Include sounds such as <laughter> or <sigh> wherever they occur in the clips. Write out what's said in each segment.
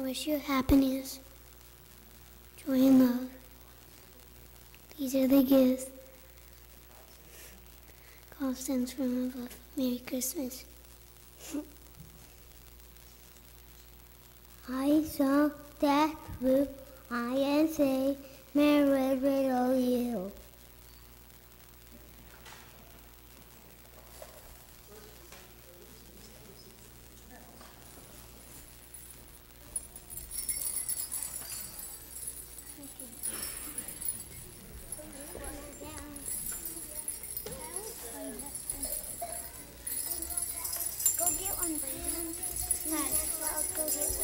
I wish you happiness, joy, and love. These are the gifts God sends from above. Merry Christmas. <laughs> I saw that blue I and say, Merry little you.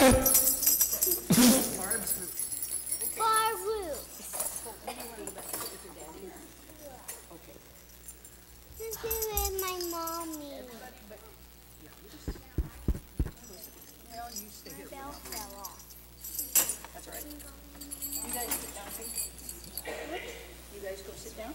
You guys sit down, too. You guys go sit down.